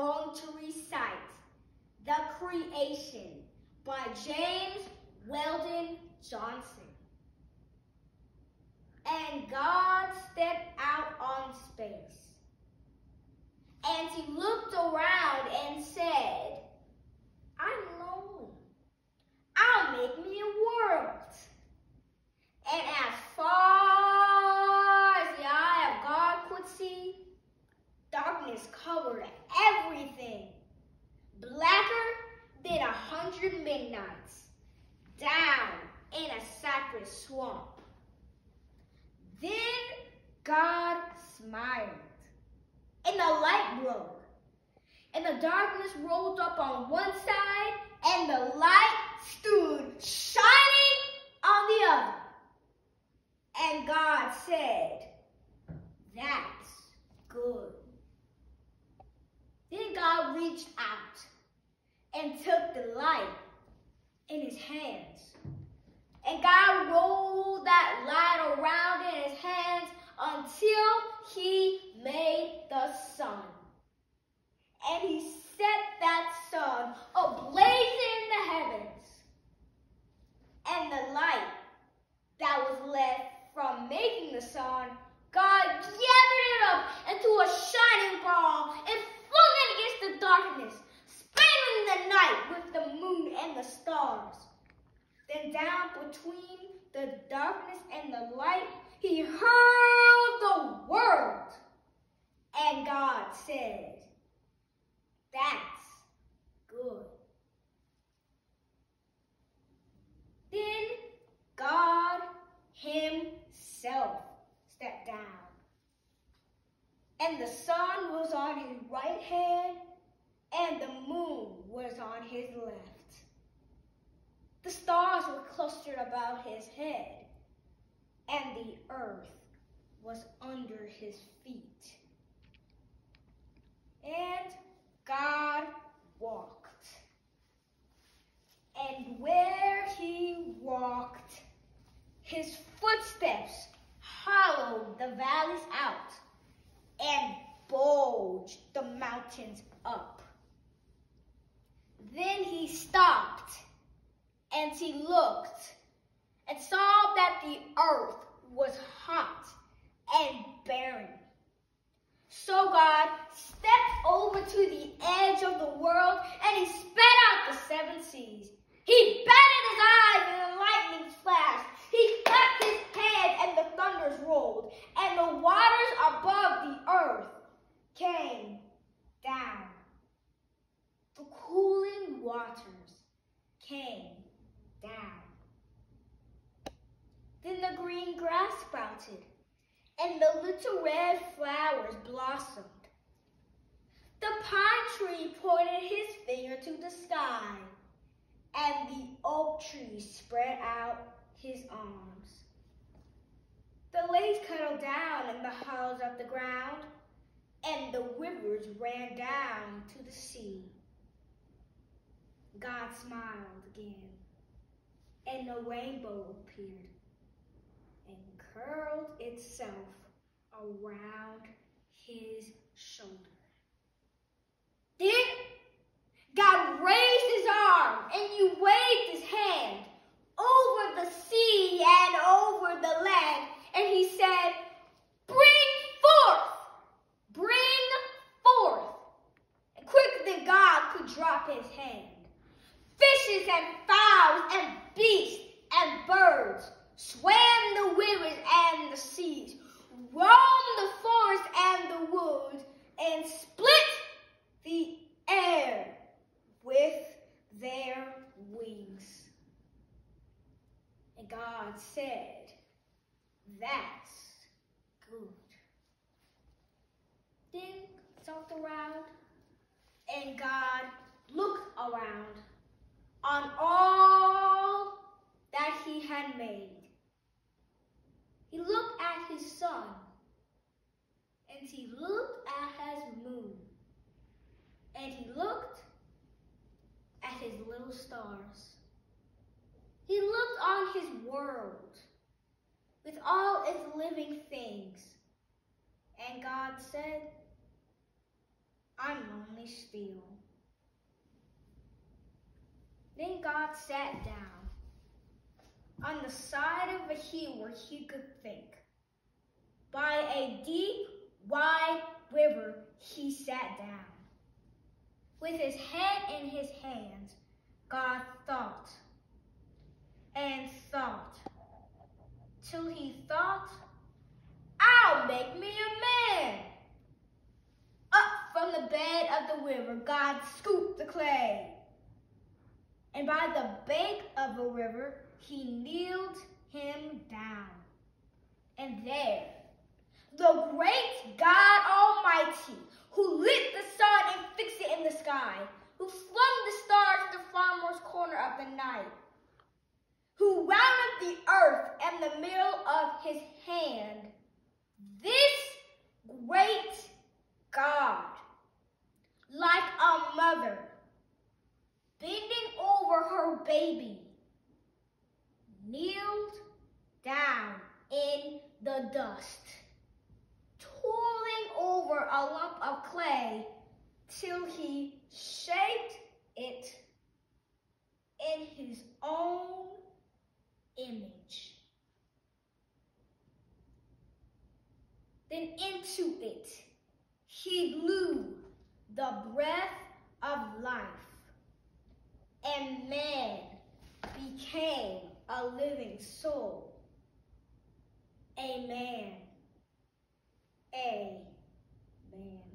going to recite The Creation by James Weldon Johnson. And God stepped out on space. And he looked around and said, I'm lonely. I'll make me a world. And as far as the eye of God could see, darkness covered everything. Blacker than a hundred midnights, down in a cypress swamp. Then God smiled, and the light broke, and the darkness rolled up on one side, and the light stood shining on the other. And God said, That's good. Then God reached out and took the light in his hands. And God rolled that light around in his hands until he made the sun. And he set that sun ablaze in the heavens. And the light that was left from making the sun, God gathered it up into a shining ball and flung it against the darkness, spanning the night with the moon and the stars. Then down between the darkness and the light, he hurled the world. And God said, that's good. Then God himself stepped down. And the sun was on his right hand, and the moon was on his left. The stars were clustered about his head, and the earth was under his feet. And God walked. And where he walked, his footsteps hollowed the valleys out and bulged the mountains up. Then he stopped and he looked and saw that the earth was hot and barren. So God stepped over to the edge of the world and he spat out the seven seas. He batted his eyes and the lightning flashed. He clapped his hands and the thunders rolled. And the waters above the earth came down. The cooling waters came down. Then the green grass sprouted and the little red flowers blossomed. The pine tree pointed his finger to the sky, and the oak tree spread out his arms. The lakes cuddled down in the hollows of the ground, and the rivers ran down to the sea. God smiled again, and the rainbow appeared and curled itself around his shoulder. Then God raised his arm and he waved his hand over the sea and over the land, and he said, Bring forth! Bring forth! And quicker than God could drop his hand. Fishes and fowls and beasts and birds swam the rivers and the seas, roamed the forest and the woods, and split the air with their wings. And God said, That's good. Then looked around, and God looked around on all that he had made. He looked at his sun, and he looked at his moon, and he looked at his little stars. He looked on his world with all its living things, and God said, I'm lonely still. Then God sat down on the side of a hill where he could think. By a deep, wide river, he sat down. With his head in his hands, God thought and thought till he thought, I'll make me a man. Up from the bed of the river, God scooped the clay. And by the bank of the river, he kneeled him down. And there, the great God Almighty, who lit the sun and fixed it in the sky, who flung the stars to the farmer's corner of the night, who rounded the earth in the middle of his hand, this great God, like a mother, bending over her baby, kneeled down in dust, toiling over a lump of clay till he shaped it in his own image. Then into it he blew the breath of life, and man became a living soul. Amen. Amen.